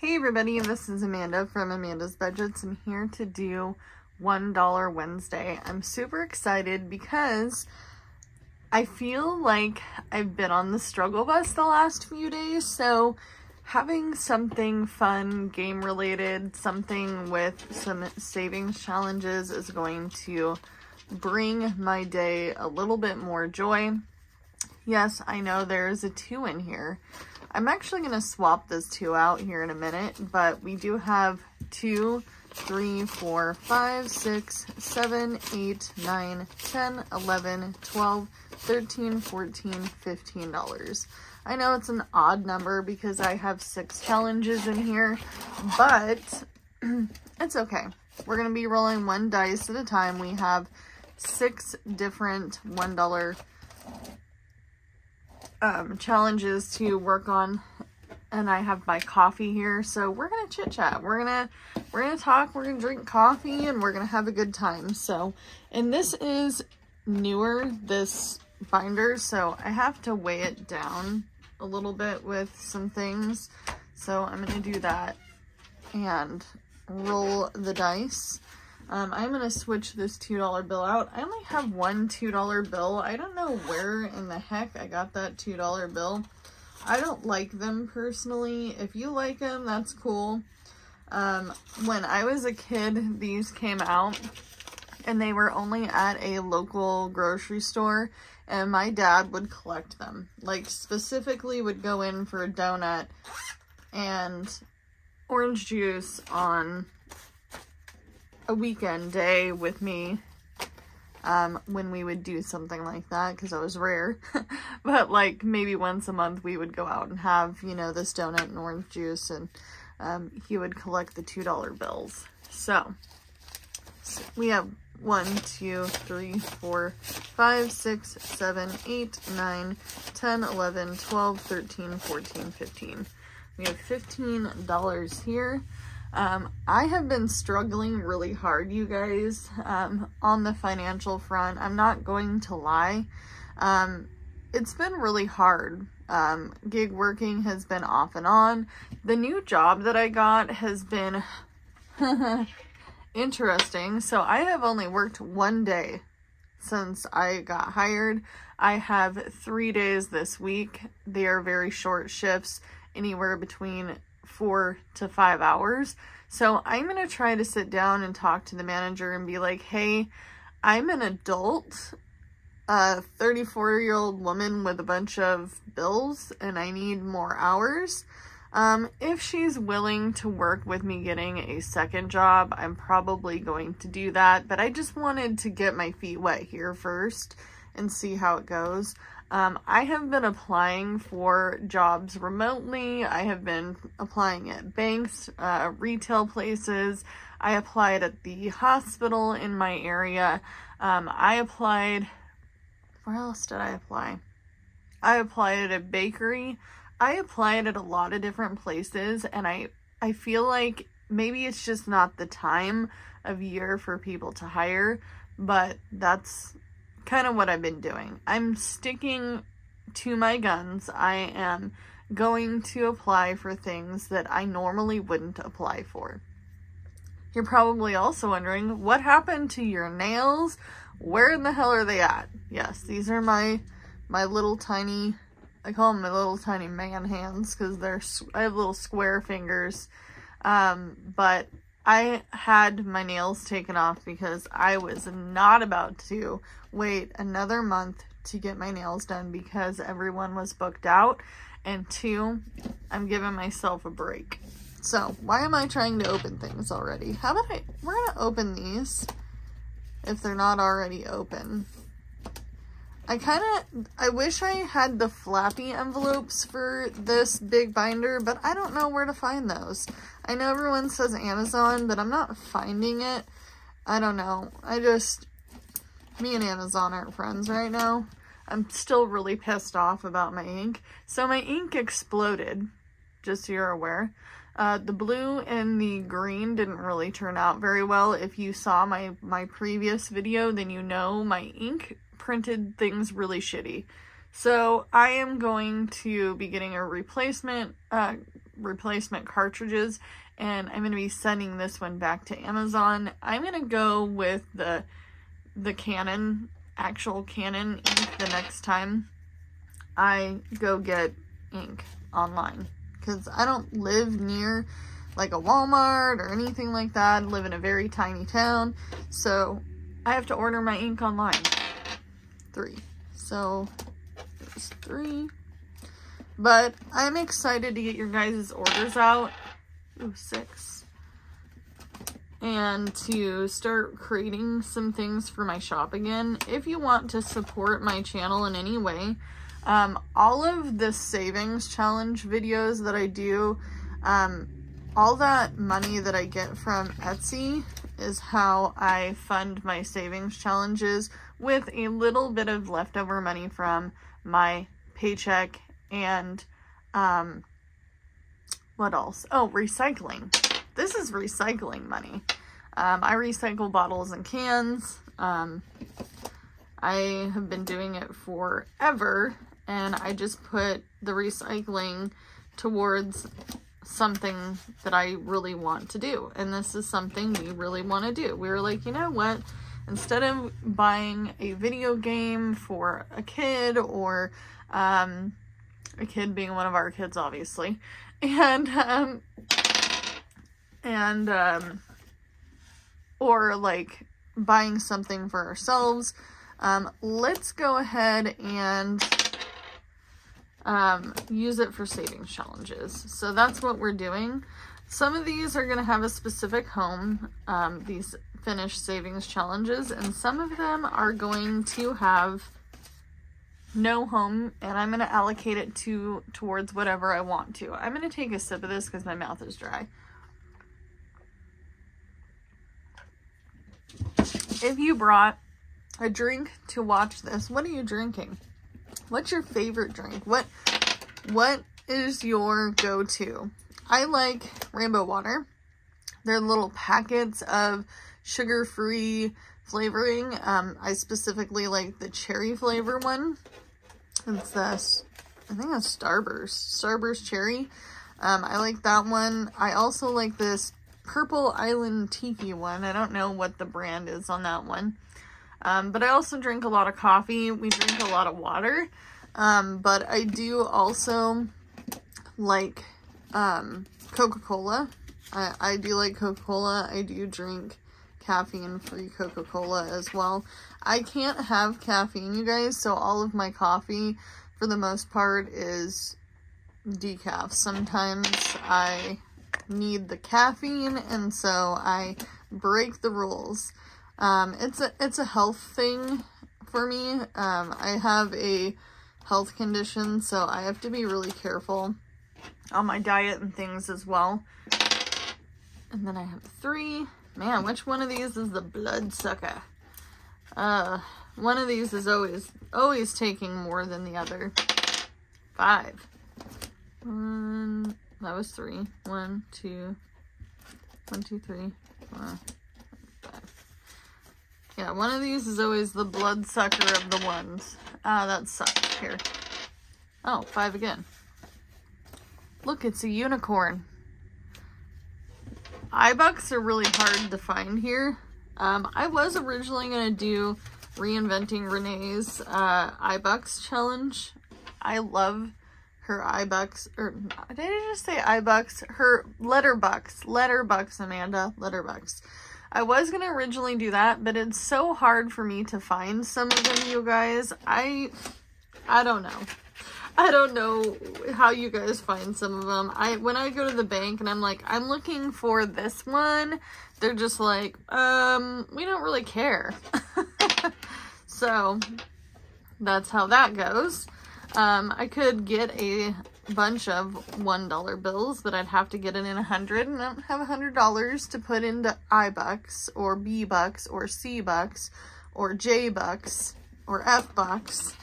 Hey everybody, this is Amanda from Amanda's Budgets. I'm here to do $1 Wednesday. I'm super excited because I feel like I've been on the struggle bus the last few days, so having something fun, game related, something with some savings challenges is going to bring my day a little bit more joy. Yes, I know there's a two in here. I'm actually going to swap this two out here in a minute, but we do have two, three, four, five, six, seven, eight, nine, 10, 11, 12, 13, 14, 15 dollars. I know it's an odd number because I have six challenges in here, but it's okay. We're going to be rolling one dice at a time. We have six different $1 um, challenges to work on and I have my coffee here. So we're to chit chat. We're to, we're to talk, we're to drink coffee and we're to have a good time. So, and this is newer, this binder. So I have to weigh it down a little bit with some things. So I'm to do that and roll the dice. Um, I'm going to switch this $2 bill out. I only have one $2 bill. I don't know where in the heck I got that $2 bill. I don't like them personally. If you like them, that's cool. Um, when I was a kid, these came out and they were only at a local grocery store and my dad would collect them. Like specifically would go in for a donut and orange juice on a weekend day with me um, when we would do something like that because I was rare. but like maybe once a month we would go out and have, you know, this donut and orange juice and um, he would collect the $2 bills. So, so we have 1, 2, 3, 4, 5, 6, 7, 8, 9, 10, 11, 12, 13, 14, 15. We have $15 here. Um, I have been struggling really hard, you guys, um, on the financial front. I'm not going to lie. Um, it's been really hard. Um, gig working has been off and on. The new job that I got has been interesting. So I have only worked one day since I got hired. I have three days this week. They are very short shifts, anywhere between four to five hours. So I'm going to try to sit down and talk to the manager and be like, hey, I'm an adult, a 34 year old woman with a bunch of bills and I need more hours. Um, if she's willing to work with me getting a second job, I'm probably going to do that. But I just wanted to get my feet wet here first and see how it goes. Um, I have been applying for jobs remotely. I have been applying at banks, uh, retail places. I applied at the hospital in my area. Um, I applied, where else did I apply? I applied at a bakery. I applied at a lot of different places and I, I feel like maybe it's just not the time of year for people to hire, but that's kind of what I've been doing. I'm sticking to my guns. I am going to apply for things that I normally wouldn't apply for. You're probably also wondering, what happened to your nails? Where in the hell are they at? Yes, these are my my little tiny, I call them my little tiny man hands because they're, I have little square fingers. Um, but I had my nails taken off because I was not about to wait another month to get my nails done because everyone was booked out. And two, I'm giving myself a break. So, why am I trying to open things already? How about I, we're going to open these if they're not already open. I kind of, I wish I had the flappy envelopes for this big binder, but I don't know where to find those. I know everyone says Amazon, but I'm not finding it. I don't know. I just, me and Amazon aren't friends right now. I'm still really pissed off about my ink. So my ink exploded, just so you're aware. Uh, the blue and the green didn't really turn out very well. If you saw my, my previous video, then you know my ink printed things really shitty. So I am going to be getting a replacement, uh, replacement cartridges and I'm going to be sending this one back to Amazon. I'm going to go with the, the Canon, actual Canon ink the next time I go get ink online because I don't live near like a Walmart or anything like that. I live in a very tiny town. So I have to order my ink online. Three. So there's three. But I'm excited to get your guys' orders out. Ooh, six. And to start creating some things for my shop again. If you want to support my channel in any way, um, all of the savings challenge videos that I do, um, all that money that I get from Etsy is how I fund my savings challenges with a little bit of leftover money from my paycheck and um, what else? Oh, recycling. This is recycling money. Um, I recycle bottles and cans. Um, I have been doing it forever and I just put the recycling towards something that I really want to do. And this is something we really want to do. We were like, you know what? Instead of buying a video game for a kid or um, a kid being one of our kids, obviously, and um, and um, or like buying something for ourselves, um, let's go ahead and um, use it for savings challenges. So that's what we're doing. Some of these are going to have a specific home, um, these finished savings challenges, and some of them are going to have no home, and I'm going to allocate it to towards whatever I want to. I'm going to take a sip of this because my mouth is dry. If you brought a drink to watch this, what are you drinking? What's your favorite drink? What what is your go-to? I like rainbow water. They're little packets of sugar-free flavoring. Um, I specifically like the cherry flavor one. It's this, I think that's Starburst. Starburst cherry. Um, I like that one. I also like this Purple Island Tiki one. I don't know what the brand is on that one. Um, but I also drink a lot of coffee. We drink a lot of water. Um, but I do also like um, Coca-Cola. I, I do like Coca-Cola. I do drink caffeine-free Coca-Cola as well. I can't have caffeine, you guys, so all of my coffee, for the most part, is decaf. Sometimes I need the caffeine, and so I break the rules. Um, it's a it's a health thing for me. Um, I have a health condition, so I have to be really careful on my diet and things as well. And then I have three. Man, which one of these is the blood sucker? Uh, one of these is always, always taking more than the other. Five. One, that was three. One, two, one, two, three, four, yeah, one of these is always the bloodsucker of the ones. Ah, that sucks. Here. Oh, five again. Look, it's a unicorn. Ibucks are really hard to find here. Um, I was originally going to do reinventing Renee's uh, Ibucks challenge. I love her Ibucks, or did I just say Ibucks? Her letterbucks, letterbucks, Amanda, letterbucks. I was going to originally do that, but it's so hard for me to find some of them, you guys. I, I don't know. I don't know how you guys find some of them. I When I go to the bank and I'm like, I'm looking for this one, they're just like, um, we don't really care. so, that's how that goes. Um, I could get a bunch of $1 bills, but I'd have to get it in a 100 and I don't have a $100 to put into iBucks or B-Bucks or C-Bucks or J-Bucks or F-Bucks.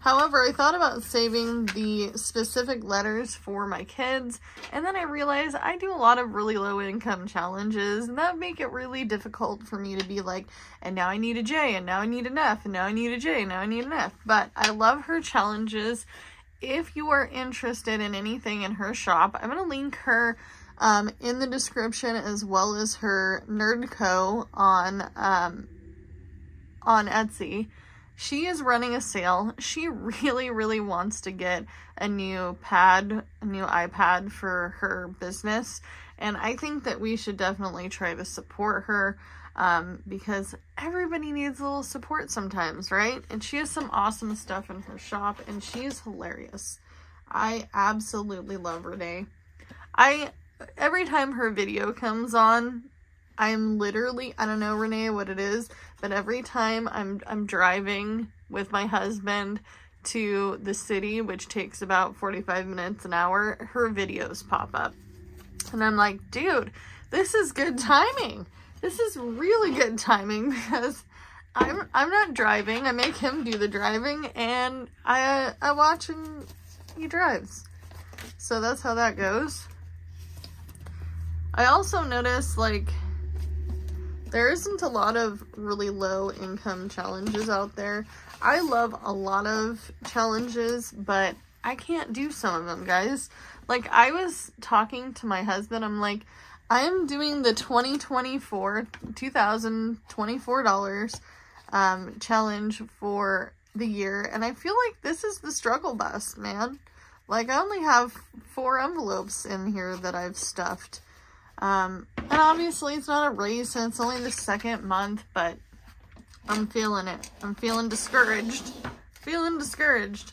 However, I thought about saving the specific letters for my kids, and then I realized I do a lot of really low income challenges, and that make it really difficult for me to be like, and now I need a J, and now I need an F, and now I need a J, and now I need an F. But I love her challenges. If you are interested in anything in her shop, I'm going to link her um, in the description as well as her Nerd Co on um, on Etsy. She is running a sale. She really, really wants to get a new pad, a new iPad for her business. And I think that we should definitely try to support her um, because everybody needs a little support sometimes, right? And she has some awesome stuff in her shop and she is hilarious. I absolutely love Renee. I, every time her video comes on, I'm literally, I don't know, Renee, what it is, but every time I'm, I'm driving with my husband to the city, which takes about 45 minutes an hour, her videos pop up. And I'm like, dude, this is good timing. This is really good timing because I'm I'm not driving. I make him do the driving and I I watch and he drives. So that's how that goes. I also noticed like there isn't a lot of really low income challenges out there. I love a lot of challenges, but I can't do some of them, guys. Like, I was talking to my husband, I'm like, I am doing the 2024, $2,024 um, challenge for the year, and I feel like this is the struggle bus, man. Like, I only have four envelopes in here that I've stuffed. Um, and obviously it's not a race and it's only the second month, but I'm feeling it. I'm feeling discouraged. Feeling discouraged.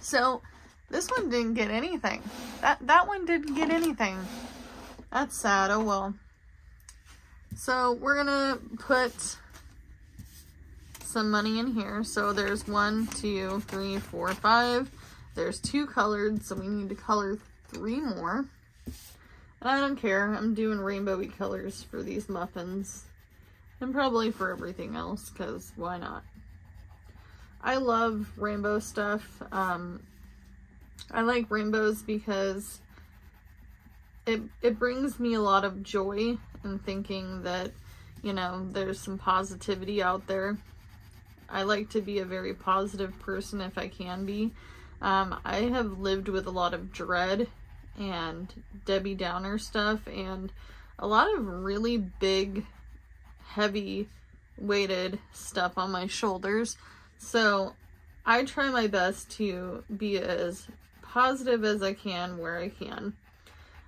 So this one didn't get anything. That that one didn't get anything. That's sad. Oh well. So we're gonna put some money in here. So there's one, two, three, four, five. There's two colored, so we need to color three more. I don't care. I'm doing rainbowy colors for these muffins. And probably for everything else, because why not? I love rainbow stuff. Um, I like rainbows because it, it brings me a lot of joy in thinking that, you know, there's some positivity out there. I like to be a very positive person if I can be. Um, I have lived with a lot of dread and Debbie Downer stuff and a lot of really big, heavy weighted stuff on my shoulders. So I try my best to be as positive as I can where I can.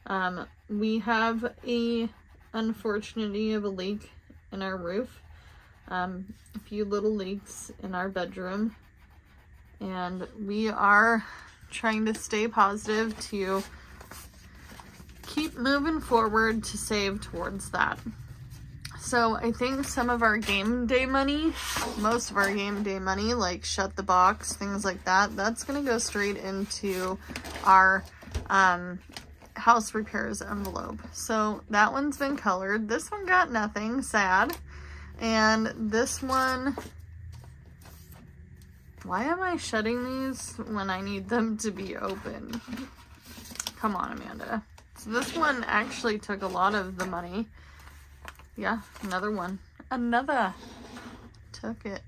Um, we have a unfortunately of a leak in our roof. Um, a few little leaks in our bedroom. And we are trying to stay positive to keep moving forward to save towards that. So I think some of our game day money, most of our game day money, like shut the box, things like that, that's going to go straight into our um, house repairs envelope. So that one's been colored. This one got nothing, sad. And this one, why am I shutting these when I need them to be open? Come on, Amanda. So this one actually took a lot of the money. Yeah, another one. Another. Took it.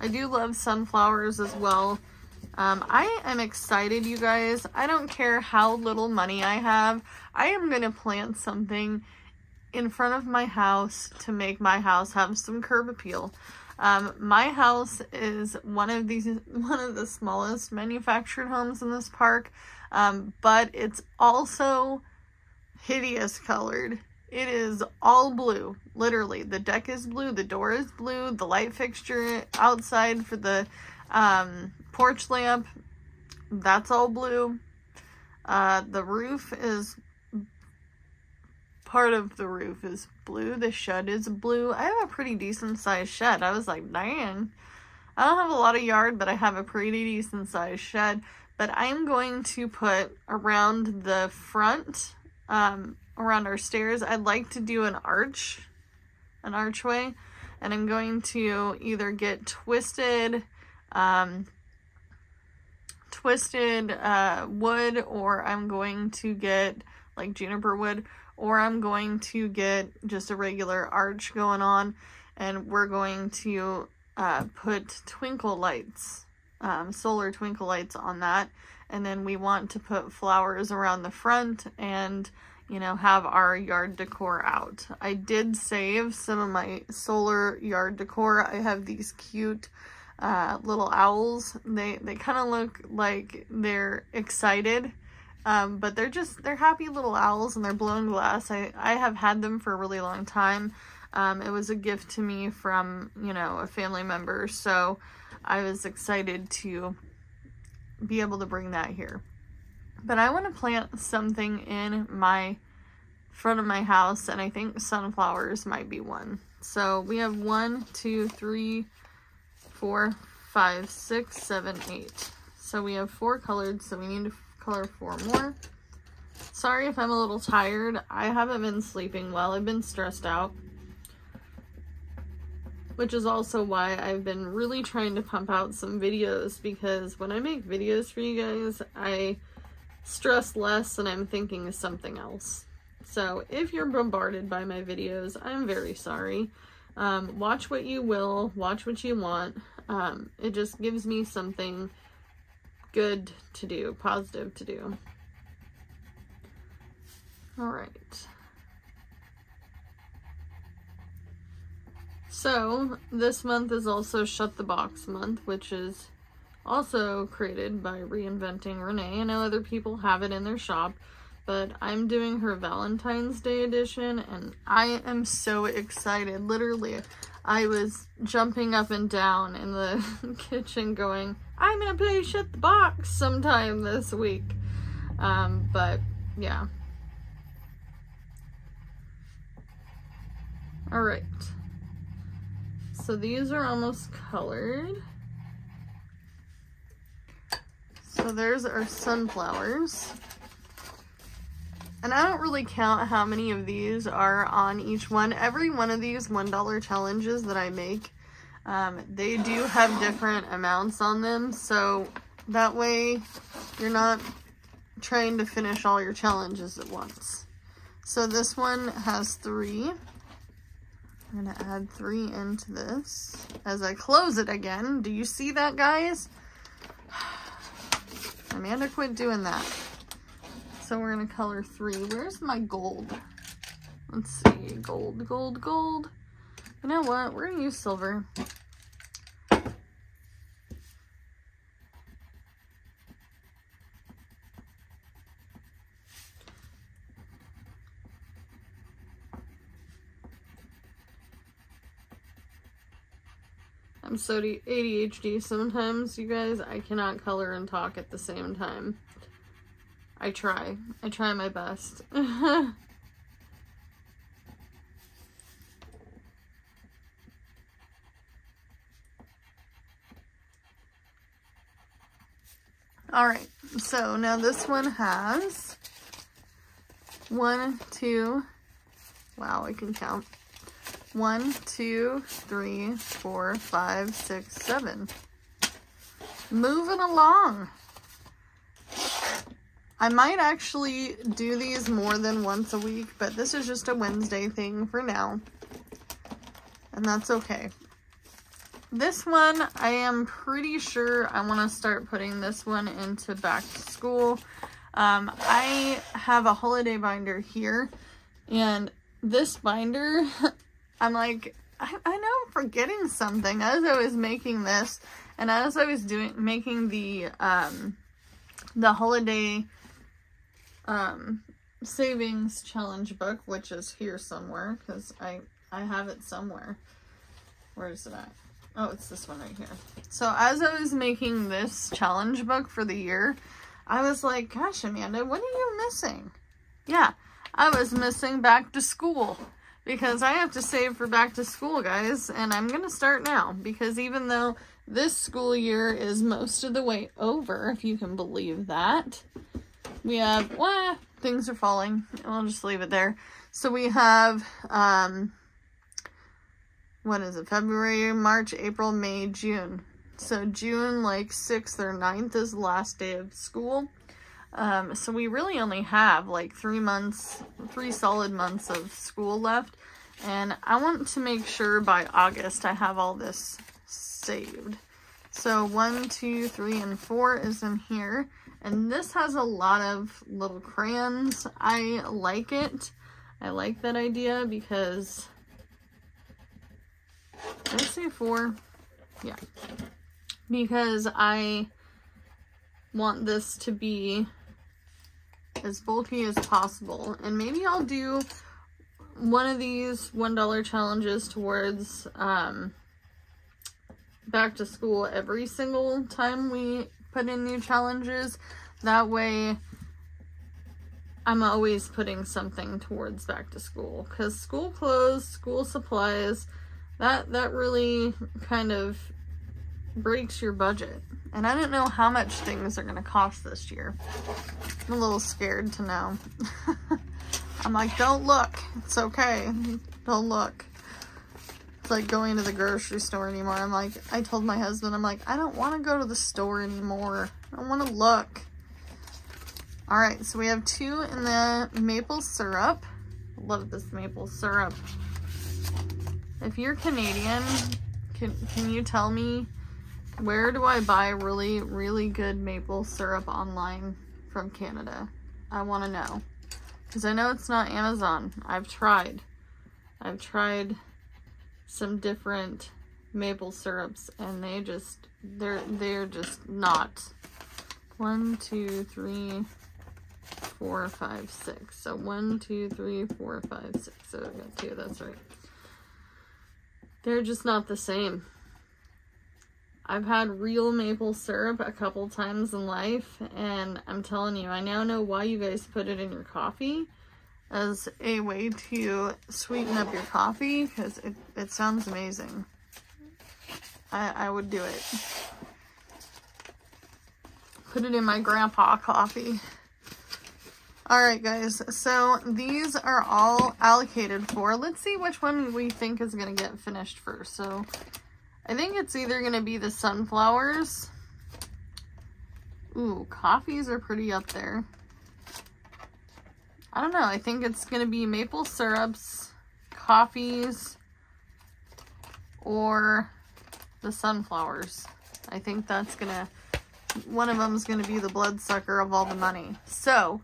I do love sunflowers as well. Um, I am excited, you guys. I don't care how little money I have. I am going to plant something in front of my house to make my house have some curb appeal. Um, my house is one of these, one of the smallest manufactured homes in this park. Um, but it's also hideous colored. It is all blue, literally. The deck is blue, the door is blue, the light fixture outside for the um, porch lamp, that's all blue. Uh, the roof is, part of the roof is blue. The shed is blue. I have a pretty decent sized shed. I was like, dang. I don't have a lot of yard, but I have a pretty decent sized shed but I'm going to put around the front, um, around our stairs, I'd like to do an arch, an archway, and I'm going to either get twisted, um, twisted uh, wood or I'm going to get like juniper wood or I'm going to get just a regular arch going on and we're going to uh, put twinkle lights, um, solar twinkle lights on that. And then we want to put flowers around the front and, you know, have our yard decor out. I did save some of my solar yard decor. I have these cute uh, little owls. They, they kind of look like they're excited. Um, but they're just, they're happy little owls and they're blown glass. I, I have had them for a really long time. Um, it was a gift to me from, you know, a family member. So I was excited to be able to bring that here. But I want to plant something in my front of my house and I think sunflowers might be one. So we have one, two, three, four, five, six, seven, eight. So we have four colored, so we need to color four more. Sorry if I'm a little tired. I haven't been sleeping well. I've been stressed out. Which is also why I've been really trying to pump out some videos because when I make videos for you guys, I stress less and I'm thinking of something else. So if you're bombarded by my videos, I'm very sorry. Um, watch what you will, watch what you want. Um, it just gives me something good to do, positive to do. All right. So, this month is also Shut the Box month, which is also created by Reinventing Renee. I know other people have it in their shop, but I'm doing her Valentine's Day edition, and I am so excited. Literally, I was jumping up and down in the kitchen going, I'm gonna play Shut the Box sometime this week. Um, but yeah. Alright. So these are almost colored. So there's our sunflowers. And I don't really count how many of these are on each one. Every one of these $1 challenges that I make, um, they do have different amounts on them. So that way you're not trying to finish all your challenges at once. So this one has three. I'm to add three into this as I close it again. Do you see that, guys? Amanda, quit doing that. So we're to color three. Where's my gold? Let's see. Gold, gold, gold. You know what? We're to use silver. I'm so ADHD sometimes, you guys. I cannot color and talk at the same time. I try. I try my best. All right, so now this one has one, two, wow, I can count. One, two, three, four, five, six, seven. Moving along. I might actually do these more than once a week, but this is just a Wednesday thing for now. And that's okay. This one, I am pretty sure I want to start putting this one into back to school. Um, I have a holiday binder here, and this binder, I'm like, I, I know I'm forgetting something as I was making this, and as I was doing making the um, the holiday um, savings challenge book, which is here somewhere because I, I have it somewhere. Where is it at? Oh, it's this one right here. So as I was making this challenge book for the year, I was like, gosh, Amanda, what are you missing? Yeah, I was missing back to school because I have to save for back to school, guys, and I'm going to start now because even though this school year is most of the way over, if you can believe that, we have, well, things are falling. I'll just leave it there. So we have, um, what is it, February, March, April, May, June. So June like 6th or 9th is the last day of school. Um, so we really only have like three months, three solid months of school left. And I want to make sure by August I have all this saved. So one, two, three, and four is in here. And this has a lot of little crayons. I like it. I like that idea because, I say four? Yeah. Because I want this to be as bulky as possible. And maybe I'll do one of these $1 challenges towards um, back to school every single time we put in new challenges. That way, I'm always putting something towards back to school. Because school clothes, school supplies, that, that really kind of breaks your budget. And I don't know how much things are going to cost this year. I'm a little scared to know. I'm like, don't look. It's okay. Don't look. It's like going to the grocery store anymore. I'm like, I told my husband, I'm like, I don't want to go to the store anymore. I don't want to look. All right, so we have two in the maple syrup. Love this maple syrup. If you're Canadian, can, can you tell me where do I buy really, really good maple syrup online from Canada? I want to know. Because I know it's not Amazon. I've tried. I've tried some different maple syrups and they just, they're, they're just not. One, two, three, four, five, six. So one, two, three, four, five, six. So I got two, that's right. They're just not the same. I've had real maple syrup a couple times in life, and I'm telling you, I now know why you guys put it in your coffee as a way to sweeten up your coffee, because it, it sounds amazing. I, I would do it. Put it in my grandpa coffee. Alright guys, so these are all allocated for. Let's see which one we think is going to get finished first. So I think it's either going to be the sunflowers. Ooh, coffees are pretty up there. I don't know. I think it's going to be maple syrups, coffees, or the sunflowers. I think that's going to, one of them is going to be the bloodsucker of all the money. So,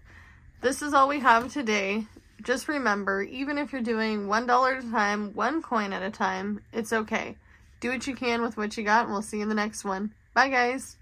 this is all we have today. Just remember, even if you're doing $1 at a time, one coin at a time, it's okay. Do what you can with what you got, and we'll see you in the next one. Bye, guys.